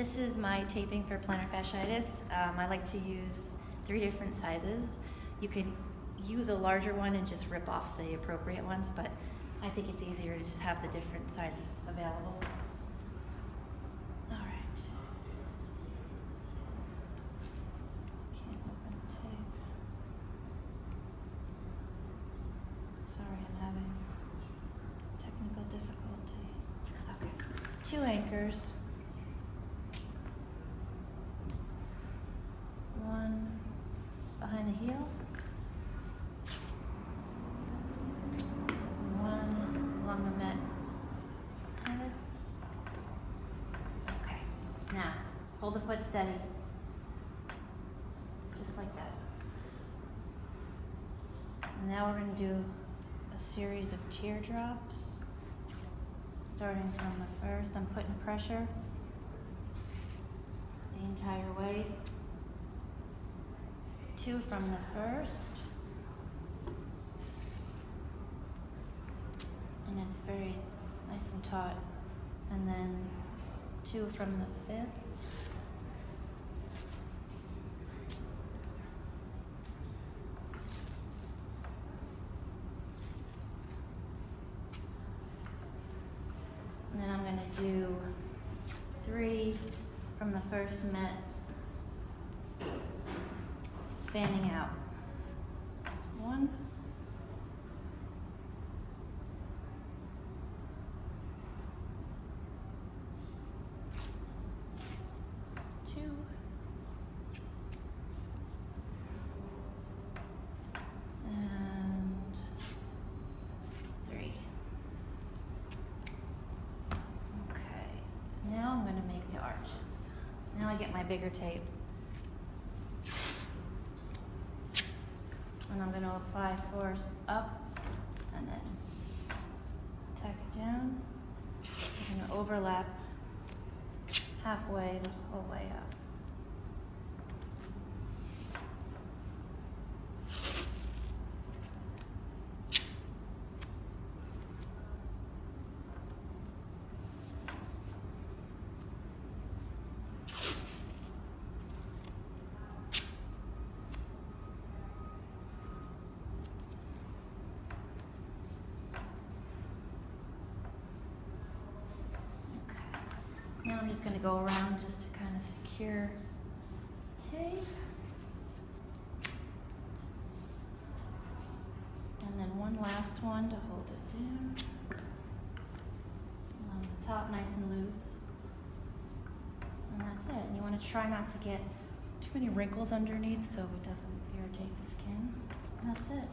This is my taping for plantar fasciitis. Um, I like to use three different sizes. You can use a larger one and just rip off the appropriate ones, but I think it's easier to just have the different sizes available. All right. Sorry, I'm having technical difficulty. Okay. Two anchors. One behind the heel. One along the met. Okay. Now, hold the foot steady. Just like that. And now we're going to do a series of teardrops. Starting from the first, I'm putting pressure the entire way. Two from the first. And it's very nice and taut. And then two from the fifth. And then I'm gonna do three from the first met, fanning out. One. Two. And three. Okay, now I'm gonna make the arches. Now I get my bigger tape. And I'm gonna apply force up and then tack it down. I'm gonna overlap halfway the whole way up. Okay. Just gonna go around just to kind of secure tape. And then one last one to hold it down. Along the top, nice and loose. And that's it. And you wanna try not to get too many wrinkles underneath so it doesn't irritate the skin. And that's it.